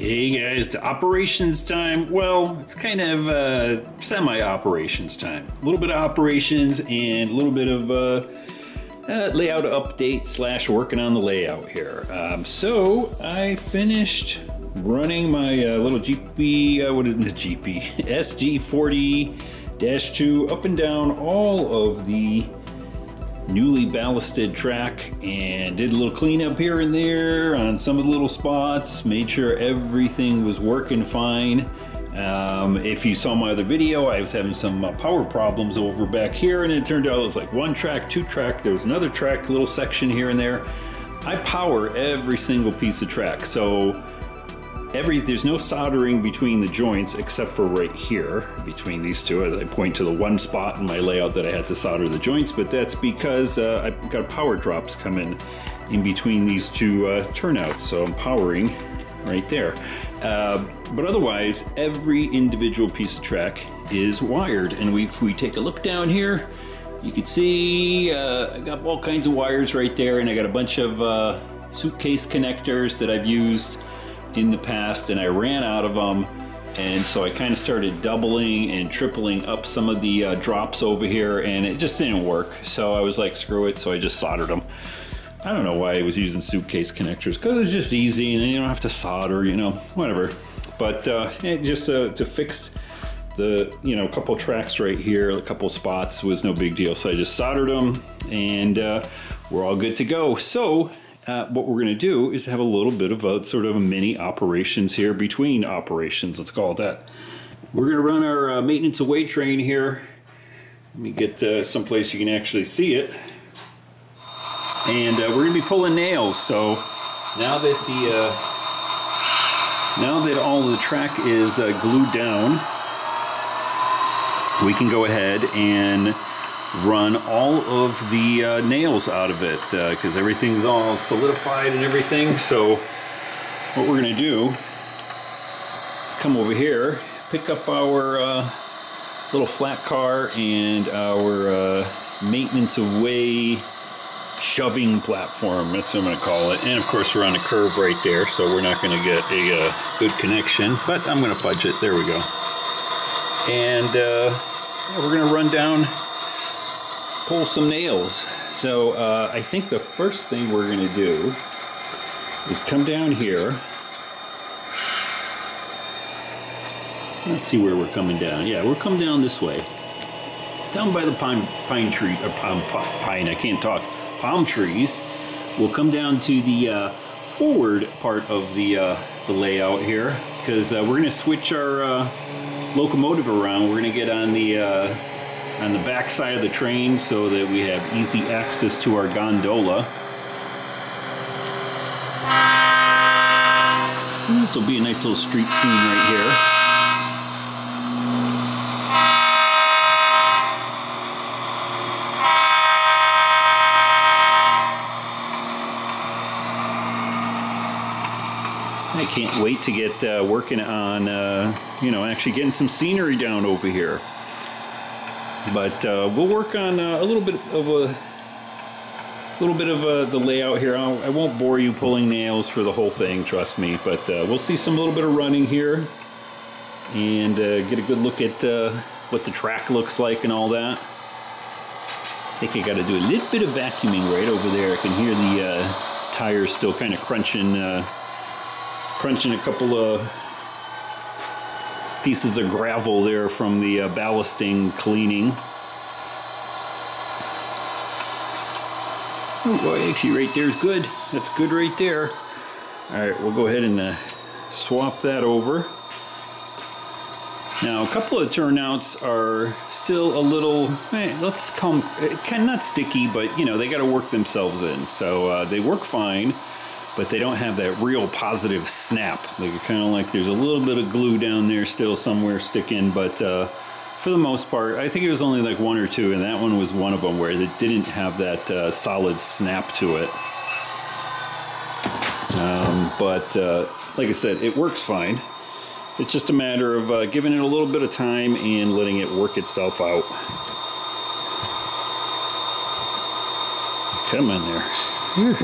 Hey guys, to operations time. Well, it's kind of uh, semi-operations time. A little bit of operations and a little bit of uh, uh, layout update slash working on the layout here. Um, so I finished running my uh, little GP, uh, what is the GP? SD40-2 up and down all of the newly ballasted track and did a little cleanup here and there on some of the little spots, made sure everything was working fine. Um, if you saw my other video, I was having some uh, power problems over back here and it turned out it was like one track, two track, there was another track, little section here and there. I power every single piece of track. So every there's no soldering between the joints except for right here between these two. I point to the one spot in my layout that I had to solder the joints but that's because uh, I've got power drops coming in between these two uh, turnouts so I'm powering right there. Uh, but otherwise every individual piece of track is wired. And if we take a look down here you can see uh, I got all kinds of wires right there and I got a bunch of uh, suitcase connectors that I've used in the past and I ran out of them and so I kind of started doubling and tripling up some of the uh, drops over here and it just didn't work. So I was like screw it so I just soldered them I don't know why I was using suitcase connectors because it's just easy and you don't have to solder you know whatever. But uh, just uh, to fix the you know a couple tracks right here a couple spots was no big deal. So I just soldered them and uh, we're all good to go. So uh, what we're going to do is have a little bit of a sort of a mini operations here between operations, let's call it that. We're going to run our uh, maintenance of way train here. Let me get uh, someplace you can actually see it. And uh, we're going to be pulling nails. So now that the uh, now that all the track is uh, glued down, we can go ahead and run all of the uh, nails out of it because uh, everything's all solidified and everything. So what we're going to do, come over here, pick up our uh, little flat car and our uh, maintenance of way shoving platform. That's what I'm going to call it. And of course we're on a curve right there, so we're not going to get a uh, good connection. But I'm going to fudge it. There we go. And uh, yeah, we're going to run down pull some nails. So uh, I think the first thing we're going to do is come down here. Let's see where we're coming down. Yeah, we're coming down this way. Down by the pine, pine tree, or palm, pine, I can't talk, palm trees. We'll come down to the uh, forward part of the, uh, the layout here because uh, we're going to switch our uh, locomotive around. We're going to get on the uh, on the back side of the train so that we have easy access to our gondola. This will be a nice little street scene right here. I can't wait to get uh, working on, uh, you know, actually getting some scenery down over here. But uh, we'll work on uh, a little bit of a little bit of uh, the layout here. I'll, I will not bore you pulling nails for the whole thing, trust me. But uh, we'll see some little bit of running here and uh, get a good look at uh, what the track looks like and all that. I think I got to do a little bit of vacuuming right over there. I can hear the tires still kind of crunching, crunching a couple of pieces of gravel there from the uh, ballasting cleaning. Oh boy, actually right there's good. That's good right there. Alright, we'll go ahead and uh, swap that over. Now, a couple of turnouts are still a little, eh, let's call them, eh, kind of not sticky, but you know, they got to work themselves in. So uh, they work fine but they don't have that real positive snap. They're kind of like there's a little bit of glue down there still somewhere sticking, but uh, for the most part, I think it was only like one or two, and that one was one of them where it didn't have that uh, solid snap to it. Um, but uh, like I said, it works fine. It's just a matter of uh, giving it a little bit of time and letting it work itself out. Come on there.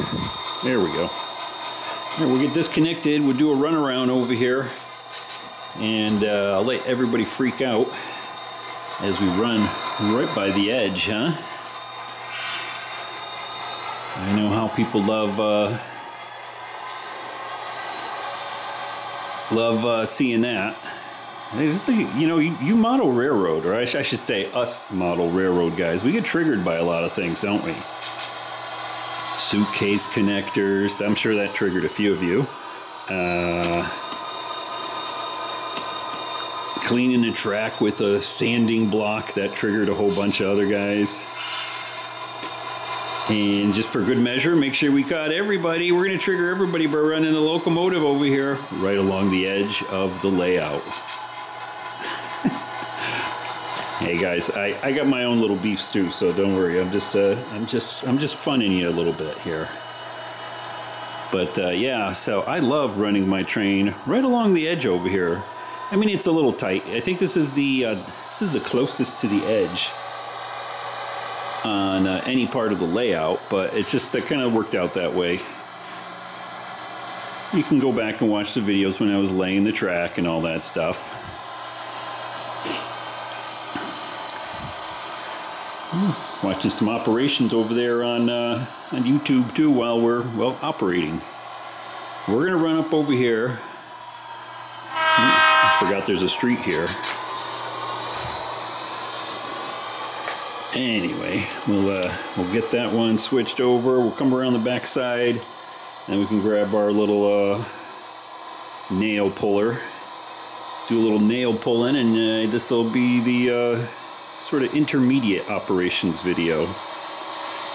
There we go. We'll get disconnected. We'll do a runaround over here. And uh, I'll let everybody freak out as we run right by the edge, huh? I know how people love uh, love uh, seeing that. It's like, you know, you, you model railroad, or I, sh I should say us model railroad guys. We get triggered by a lot of things, don't we? Suitcase connectors. I'm sure that triggered a few of you. Uh, cleaning the track with a sanding block that triggered a whole bunch of other guys. And just for good measure, make sure we caught everybody. We're going to trigger everybody by running the locomotive over here right along the edge of the layout. Hey guys, I, I got my own little beef stew, so don't worry. I'm just uh, I'm just I'm just funning you a little bit here. But uh, yeah, so I love running my train right along the edge over here. I mean, it's a little tight. I think this is the uh, this is the closest to the edge on uh, any part of the layout, but it just that kind of worked out that way. You can go back and watch the videos when I was laying the track and all that stuff. Watching some operations over there on uh, on YouTube too while we're well operating. We're gonna run up over here. I forgot there's a street here. Anyway, we'll uh, we'll get that one switched over. We'll come around the back side, and we can grab our little uh, nail puller. Do a little nail pulling, and uh, this will be the uh, sort of intermediate operations video.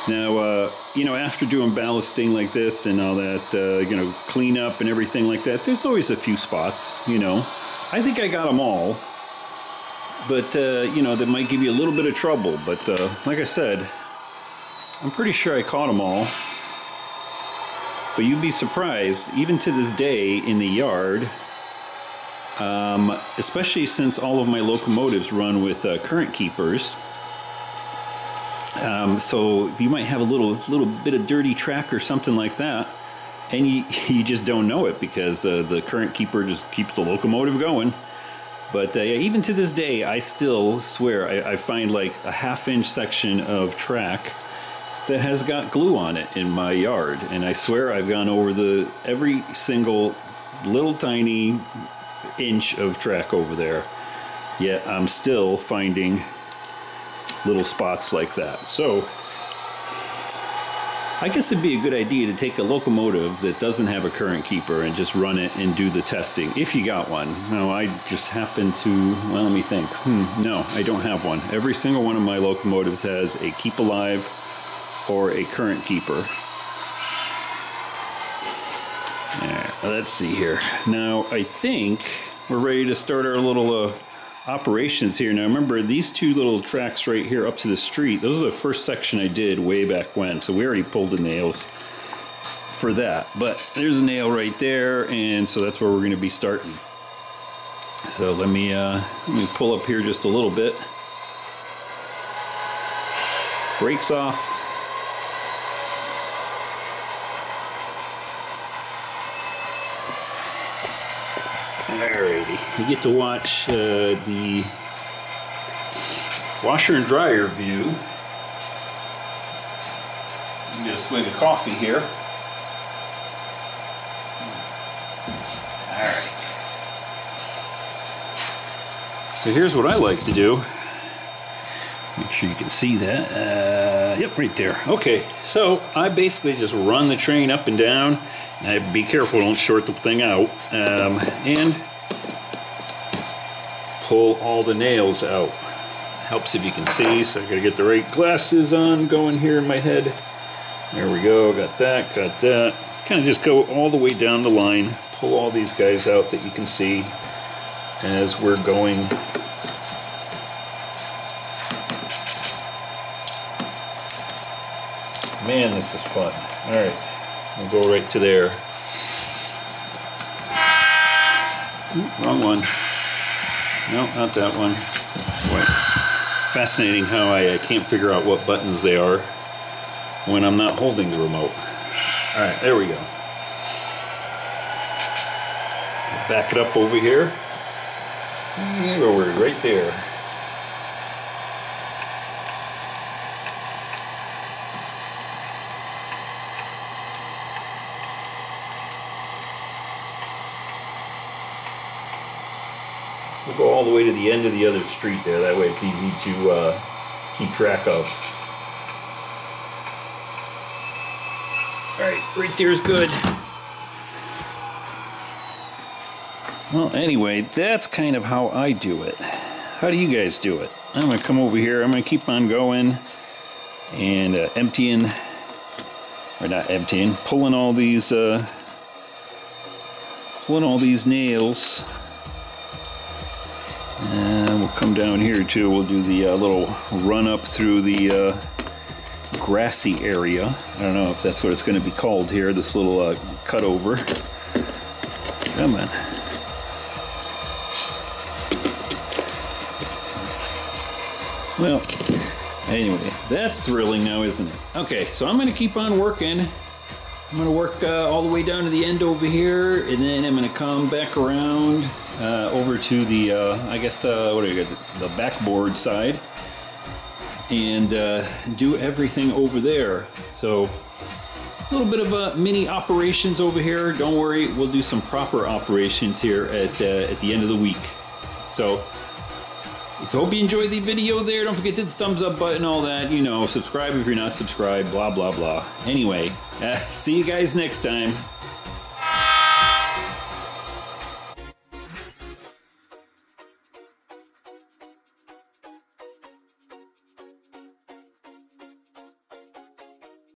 Now, uh, you know, after doing ballasting like this and all that, uh, you know, cleanup and everything like that, there's always a few spots, you know. I think I got them all but uh, you know that might give you a little bit of trouble but uh, like I said I'm pretty sure I caught them all but you'd be surprised even to this day in the yard um, especially since all of my locomotives run with uh, current keepers um, so you might have a little little bit of dirty track or something like that and you, you just don't know it because uh, the current keeper just keeps the locomotive going but uh, even to this day, I still swear I, I, find like a half inch section of track that has got glue on it in my yard. And I swear I've gone over the every single little tiny inch of track over there. Yet I'm still finding little spots like that. So I guess it'd be a good idea to take a locomotive that doesn't have a current keeper and just run it and do the testing, if you got one. No, I just happen to, well, let me think. Hmm, no, I don't have one. Every single one of my locomotives has a keep alive or a current keeper. Let's see here. Now, I think we're ready to start our little uh, operations here. Now remember these two little tracks right here up to the street, those are the first section I did way back when. So we already pulled the nails for that. But there's a nail right there and so that's where we're going to be starting. So let me, uh, let me pull up here just a little bit. Brakes off. Alrighty, you get to watch uh, the washer and dryer view. Get a swig of coffee here. Alright. So here's what I like to do. Make sure you can see that. Uh, yep, right there. Okay, so I basically just run the train up and down. And be careful, don't short the thing out. Um, and pull all the nails out. Helps if you can see, so I gotta get the right glasses on going here in my head. There we go, got that, got that. Kind of just go all the way down the line, pull all these guys out that you can see as we're going Man, this is fun. All right, we'll go right to there. Ooh, wrong one. No, not that one. Boy, fascinating how I, I can't figure out what buttons they are when I'm not holding the remote. All right, there we go. Back it up over here. There we're right there. All the way to the end of the other street there. That way it's easy to uh, keep track of. All right, right there is good. Well, anyway, that's kind of how I do it. How do you guys do it? I'm going to come over here. I'm going to keep on going and uh, emptying, or not emptying, pulling all these, uh, pulling all these nails. And we'll come down here too. We'll do the uh, little run up through the uh, grassy area. I don't know if that's what it's going to be called here, this little uh, cutover. Come on. Well, anyway, that's thrilling now, isn't it? Okay, so I'm going to keep on working. I'm to work uh, all the way down to the end over here, and then I'm to come back around uh, over to the, uh, I guess, uh, what do you got, the backboard side, and uh, do everything over there. So, a little bit of a mini operations over here. Don't worry, we'll do some proper operations here at, at the end of the week. So, you hope you enjoyed the video there, don't forget to hit the thumbs up button, all that, you know, subscribe if you're not subscribed, blah, blah, blah. Anyway, uh, see you guys next time.